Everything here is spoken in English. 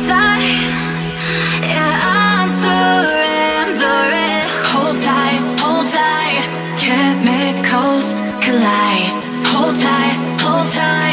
can Yeah, I'm surrendering. Hold tight, hold tight. Chemicals collide. Hold tight, hold tight.